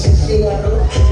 sin cigarro